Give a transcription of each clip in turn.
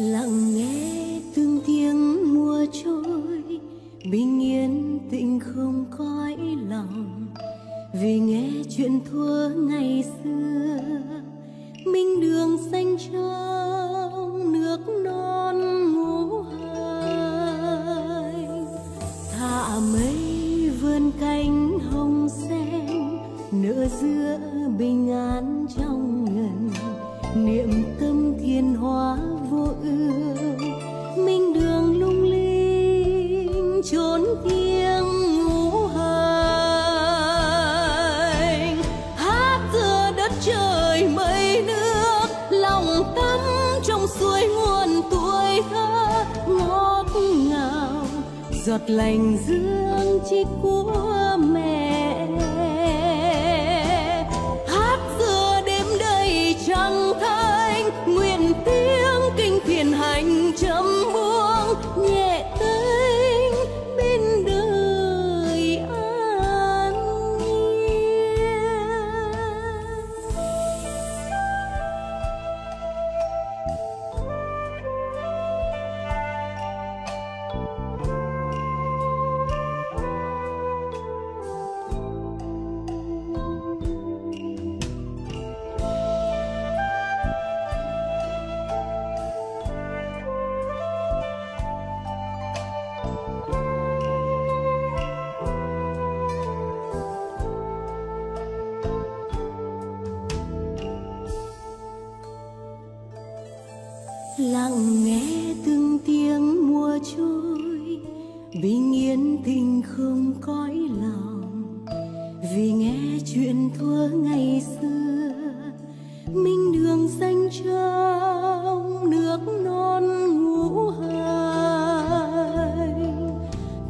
lặng nghe từng tiếng mùa trôi, bình yên tĩnh không cõi lòng. Vì nghe chuyện thua ngày xưa, minh đường xanh trong nước non ngủ hai. Thả mây vươn cánh hồng sen, nở giữa bình an trong ngần niệm tâm thiên hóa vô ưu minh đường lung linh, trốn thiêng ngũ hành. Hát giữa đất trời mây nước, lòng tâm trong suối nguồn tuổi thơ ngọt ngào. Giọt lành dương chi của mẹ chấm lặng nghe từng tiếng mùa trôi, bình yên tình không cõi lòng. Vì nghe chuyện thuở ngày xưa minh đường xanh trong nước non ngũ hơi.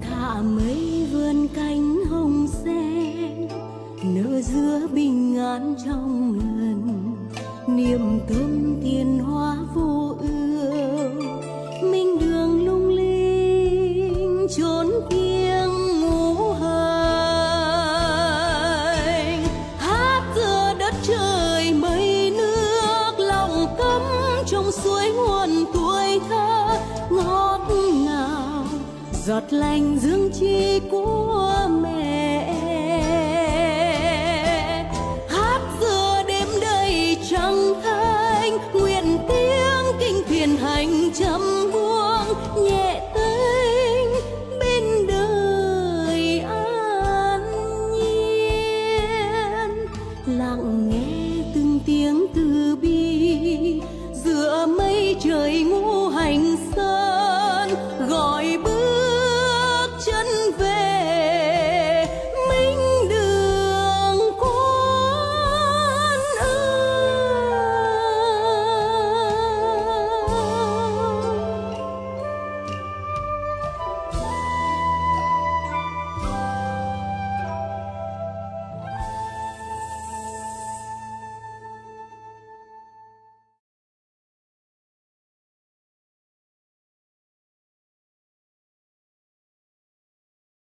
Thả mây vươn cánh hồng sen, nở giữa bình an trong lần. Niềm tâm tiền hoa vui suối tuổi thơ ngọt ngào giọt lành dương chi của mẹ.